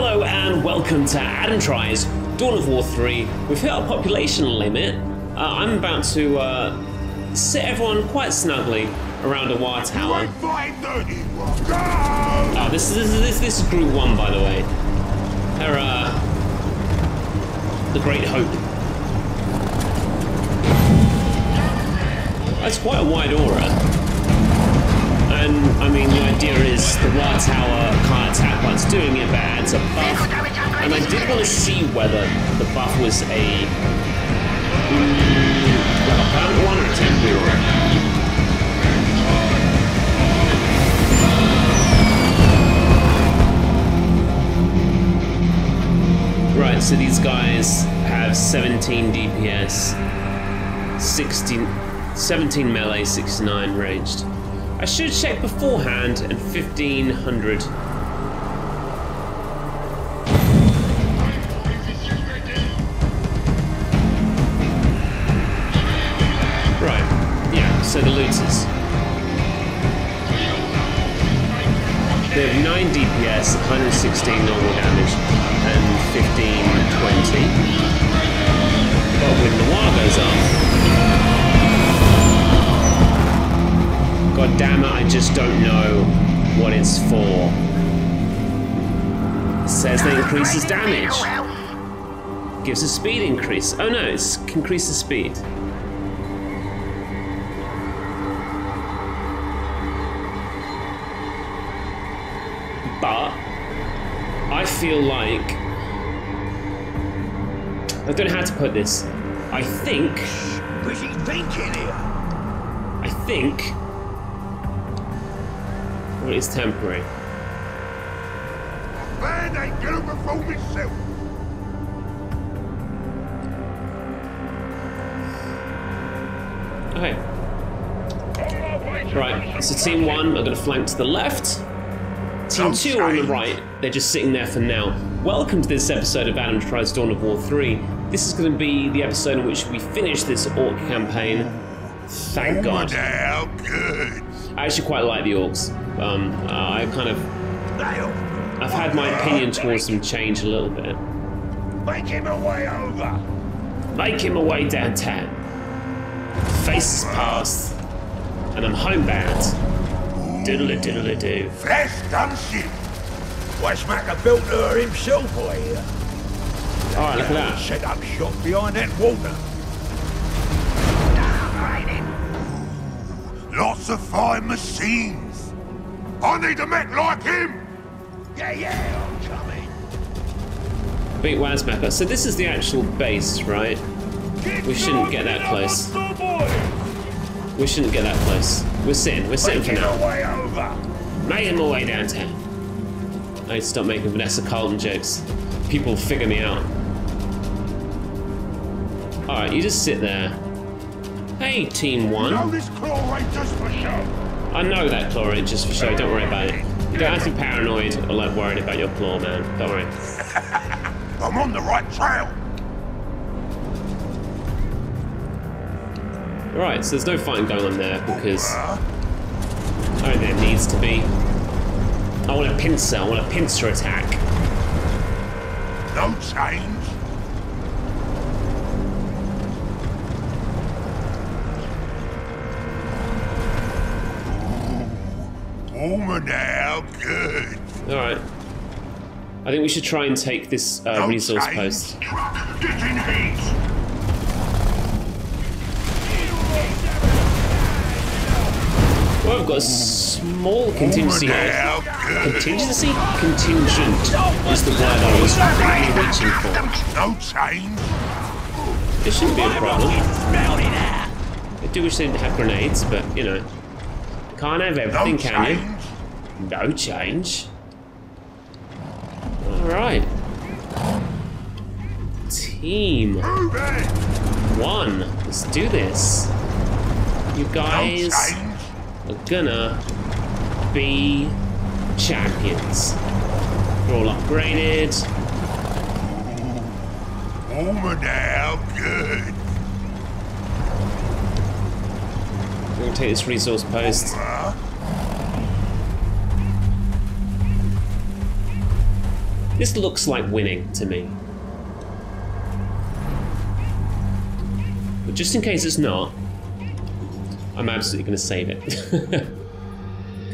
Hello and welcome to Adam Tries Dawn of War 3. We've hit our population limit. Uh, I'm about to uh, sit everyone quite snugly around a Waaagh tower. Oh, this is this is this, this is Group One, by the way. They're uh, the Great Hope. That's quite a wide aura. And I mean, the idea is the Waaagh tower can't attack, it's doing it, but adds a buff. And I did want to see whether the buff was a mm, permanent one or a temporary one. Right, so these guys have 17 DPS, 16, 17 melee, 69 ranged. I should check beforehand and 1500. Right, yeah, so the looters. They have 9 DPS, 116 normal damage, and 1520. But when the Waaagh goes God damn it, I just don't know what it's for. It says that increases damage. Gives a speed increase. Oh no, it increases speed. But I feel like I don't know how to put this. I think What's he thinking here? I think well, it's temporary. Gonna perform himself. Okay. Right, so team one are going to flank to the left. Team two are on the right. They're just sitting there for now. Welcome to this episode of Adam Tries Dawn of War 3. This is going to be the episode in which we finish this Ork campaign. Thank God. How good. I actually quite like the Orks. Um, uh, I kind of, I've had my opinion towards them change a little bit. Make him a way over. Make him away downtown. Faces past. And I'm homebound. Diddle diddle do. Flesh done shit. Wazmakka built her himself, I hear. Alright, look at that. Set up shop behind that water. Lots of fine machines. I need a mech like him. Yeah, yeah, I'm coming. Beat Wazmakka. So this is the actual base, right? We shouldn't get that close. We shouldn't get that close. We're sitting. We're sitting for now. a way over. Making my way downtown. I need to stop making Vanessa Carlton jokes. People figure me out. Alright, you just sit there. Hey, Team 1. Know this claw ain't just for show. I know that claw ain't just for show, don't worry about it. You don't have to be paranoid or like worried about your claw, man. Don't worry. I'm on the right trail. Right, so there's no fighting going on there because uh, I don't think there needs to be. I want a pincer, I want a pincer attack. No change. Now, good. Alright. I think we should try and take this uh, resource post. Truck, heat. Well, I've got a small contingency here. Contingency? Contingent is the word I was really reaching for. No change. It shouldn't be a problem. I do wish they didn't have grenades, but you know. Can't have everything, can you? No change. Alright. Team one. Let's do this. You guys are gonna be champions. We're all upgraded. Over now, good. We're gonna take this resource post. This looks like winning to me. But just in case it's not, I'm absolutely going to save it.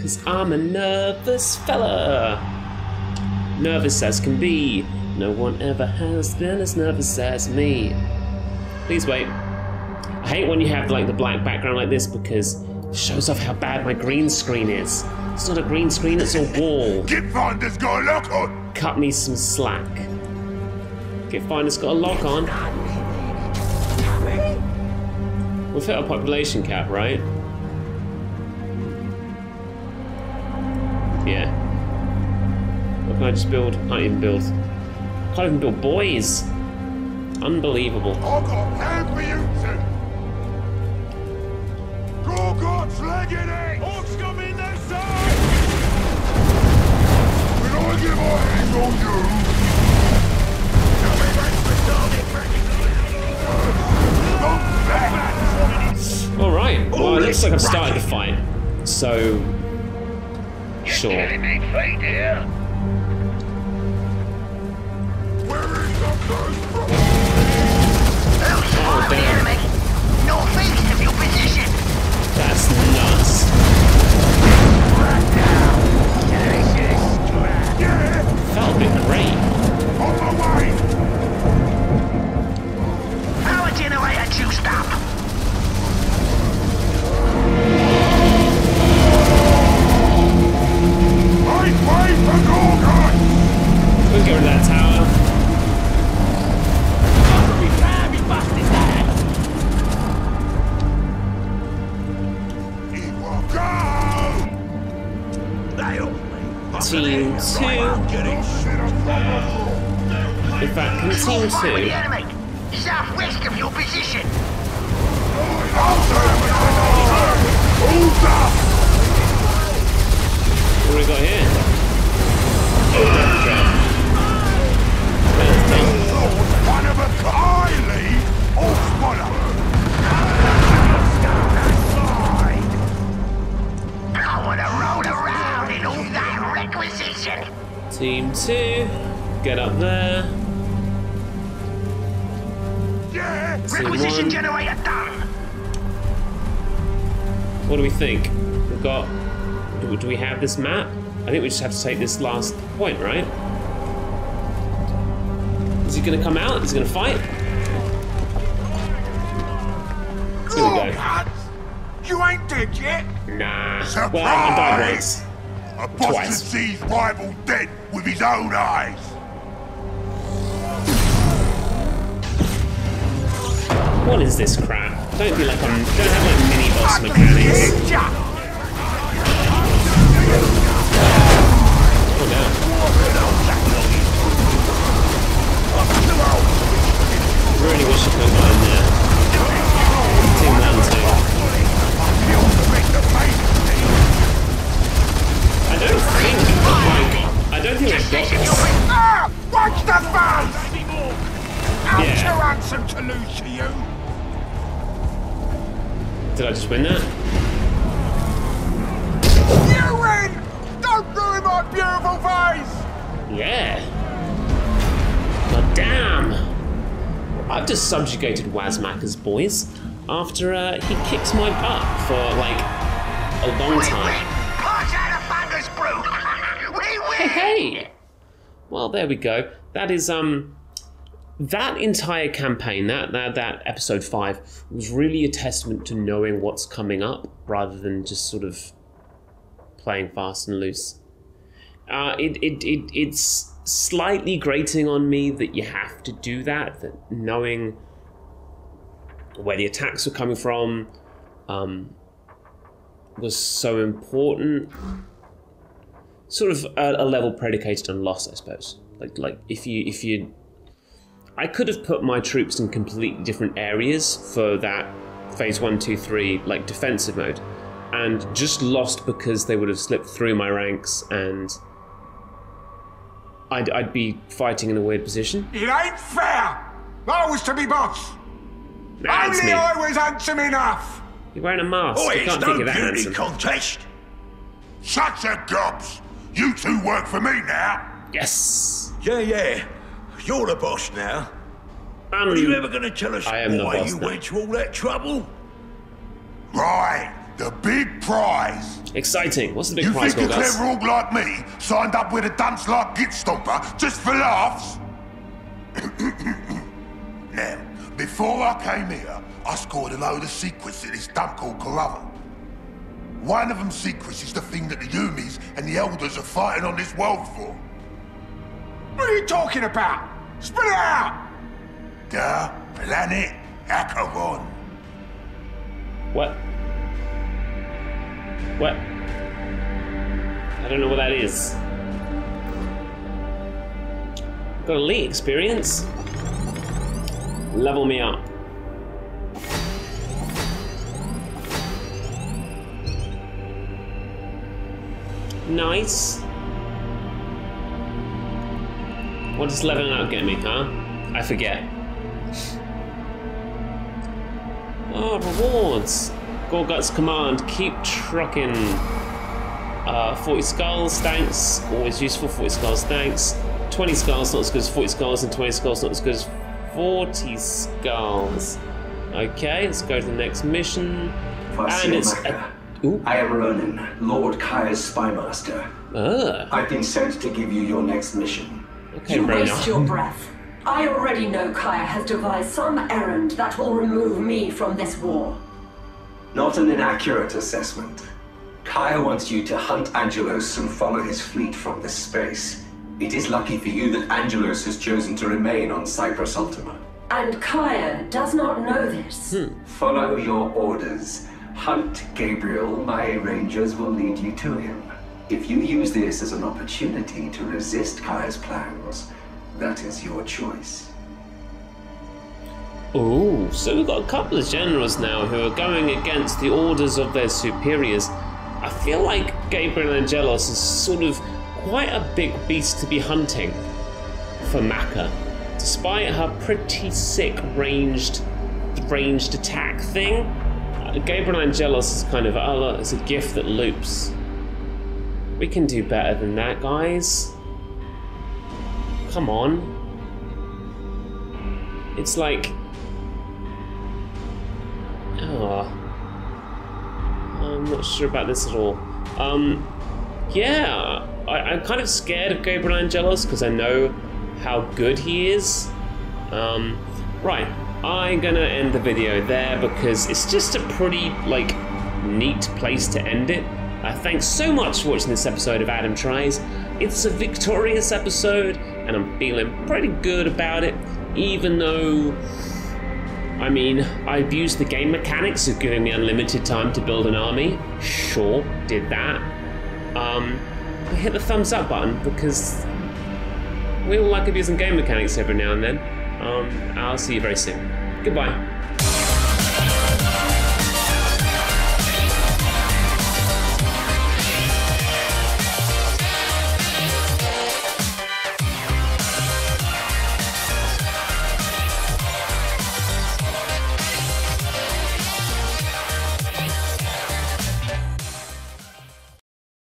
Because I'm a nervous fella. Nervous as can be. No one ever has been as nervous as me. Please wait. I hate when you have like the black background like this because it shows off how bad my green screen is. It's not a green screen, it's a wall. Gitfinda's got a lock on. Cut me some slack. Okay, fine, it's got a lock on. We've hit a population cap, right? Yeah. What can I just build? I Can't even build. Can't even build boys. Unbelievable. Gorgutz legging it! Like I've started the fight. So. Sure. me fight here. Where Getting shit up In fact, can team Right two. the enemy. Southwest of your position. Who's up? What do we got here? Get up there. Yeah, Requisition generator done. What do we think? We've got. Do, we have this map? I think we just have to take this last point, right? Is he gonna come out? Is he gonna fight? Here we go. You ain't dead yet. Nah. Well, I, died once. Surprise! A Twice. sees rival dead with his own eyes. What is this crap? Don't be like I'm. Don't have like mini boss mechanics. Oh no. Really wish I could have got in there. Team one, two. I don't think like I don't think I've got this. Ah! Watch the face! I'm Yeah. too handsome to lose to you. Did I just win that? You win! Don't ruin my beautiful face! Yeah. But damn! I've just subjugated Wazmakka's boys after uh, he kicks my butt for like a long time. win. Out of Thunder's brew. we win. Hey, hey! Well, there we go. That is um, that entire campaign, that that that episode five, was really a testament to knowing what's coming up rather than just sort of playing fast and loose. Uh, it, it, it it's slightly grating on me that you have to do that. That knowing where the attacks were coming from um, was so important sort of a, a level predicated on loss, I suppose. Like like if you if you, I could have put my troops in completely different areas for that phase one, two, three, like defensive mode, and just lost because they would have slipped through my ranks and. I'd, I'd be fighting in a weird position. It ain't fair! I was to be boss! That's Only me. I was handsome enough! You're wearing a mask. Oh, I can't no think of that beauty handsome. contest. Shut your gobs! You two work for me now! yes. Yeah, yeah. You're the boss now. Um, Are you ever gonna tell us I am why you now. went to all that trouble? Right, the big prize. exciting. What's the big You prize, think a clever ork like me signed up with a dunce like Gitstompa just for laughs? now, before I came here, I scored a load of secrets at this dump called Corrupt. One of them secrets is the thing that the Yumis and the Elders are fighting on this world for. What are you talking about? Spit it out! The planet Acheron. What? What? I don't know what that is. Got a elite experience? Level me up. Nice. What does leveling up get me, huh? I forget. Oh, rewards! Gorgutz command, keep trucking. Uh, 40 skulls, thanks. Always useful, 40 skulls, thanks. 20 skulls, not as good as 40 skulls, and 20 skulls, not as good as 40 skulls. Okay, let's go to the next mission. And it's. Macha. I am Ronan, Lord Kaya's spymaster. Ah, I've been sent to give you your next mission. Okay, You Rona. waste your breath. I already know Kaya has devised some errand that will remove me from this war. Not an inaccurate assessment. Kaya wants you to hunt Angelos and follow his fleet from this space. It is lucky for you that Angelos has chosen to remain on Cyprus Ultima. And Kaya does not know this. Hmm. Follow your orders. Hunt Gabriel, my rangers will lead you to him. If you use this as an opportunity to resist Kaya's plans, that is your choice. Ooh, so we've got a couple of generals now who are going against the orders of their superiors. I feel like Gabriel Angelos is sort of quite a big beast to be hunting for Macha, despite her pretty sick ranged ranged attack thing. uh, Gabriel Angelos is kind of oh look, it's a gift that loops. We can do better than that, guys. Come on. It's like Oh. I'm not sure about this at all. Um, yeah, I, I'm kind of scared of Gabriel Angelos because I know how good he is. Um, right, I'm gonna end the video there because it's just a pretty, like, neat place to end it. Uh, thanks so much for watching this episode of Adam Tries. It's a victorious episode, and I'm feeling pretty good about it, even though I mean, I abused the game mechanics of giving me unlimited time to build an army. Sure, did that. Um, but hit the thumbs up button because we all like abusing game mechanics every now and then. Um, I'll see you very soon. Goodbye.